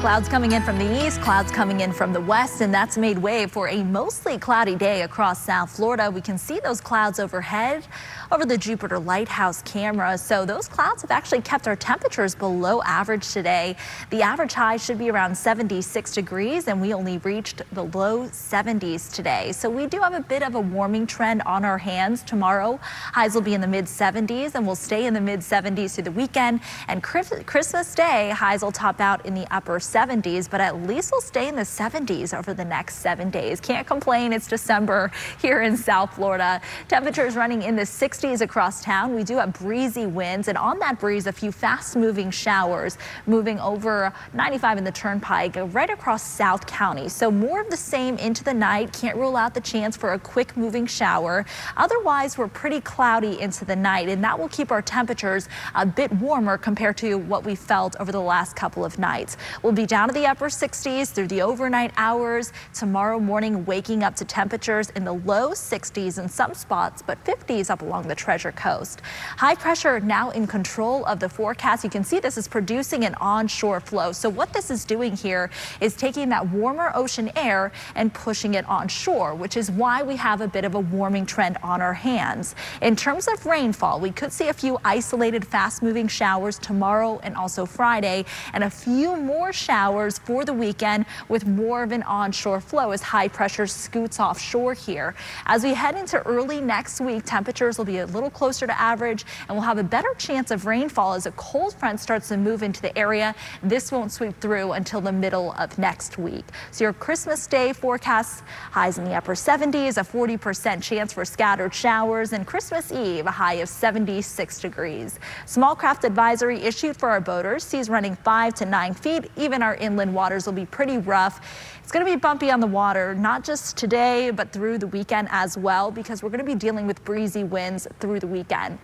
Clouds coming in from the east, clouds coming in from the west, and that's made way for a mostly cloudy day across South Florida. We can see those clouds overhead over the Jupiter Lighthouse camera. So those clouds have actually kept our temperatures below average today. The average high should be around 76 degrees, and we only reached the low 70s today. So we do have a bit of a warming trend on our hands. Tomorrow, highs will be in the mid 70s and we'll stay in the mid 70s through the weekend. And Christmas Day, highs will top out in the upper 70s, but at least we'll stay in the 70s over the next seven days. Can't complain. It's December here in South Florida. Temperatures running in the 60s across town. We do have breezy winds, and on that breeze, a few fast moving showers moving over 95 in the turnpike right across South County. So more of the same into the night. Can't rule out the chance for a quick moving shower. Otherwise, we're pretty cloudy into the night, and that will keep our temperatures a bit warmer compared to what we felt over the last couple of nights. We'll be be down to the upper 60s through the overnight hours. Tomorrow morning, waking up to temperatures in the low 60s in some spots, but 50s up along the Treasure Coast. High pressure now in control of the forecast. You can see this is producing an onshore flow. So what this is doing here is taking that warmer ocean air and pushing it onshore, which is why we have a bit of a warming trend on our hands. In terms of rainfall, we could see a few isolated fast moving showers tomorrow and also Friday and a few more showers showers for the weekend with more of an onshore flow as high pressure scoots offshore here. As we head into early next week, temperatures will be a little closer to average and we'll have a better chance of rainfall as a cold front starts to move into the area. This won't sweep through until the middle of next week. So your Christmas Day forecast highs in the upper 70s, a 40% chance for scattered showers, and Christmas Eve a high of 76 degrees. Small craft advisory issued for our boaters. Seas running 5 to 9 feet, even our inland waters will be pretty rough. It's going to be bumpy on the water, not just today, but through the weekend as well, because we're going to be dealing with breezy winds through the weekend.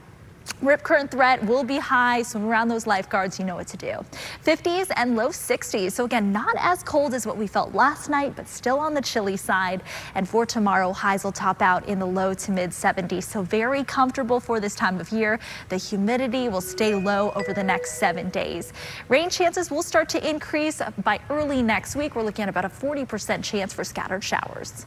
Rip current threat will be high. Swim around those lifeguards. You know what to do. 50s and low 60s. So again, not as cold as what we felt last night, but still on the chilly side. And for tomorrow, highs will top out in the low to mid 70s. So very comfortable for this time of year. The humidity will stay low over the next seven days. Rain chances will start to increase by early next week. We're looking at about a 40% chance for scattered showers.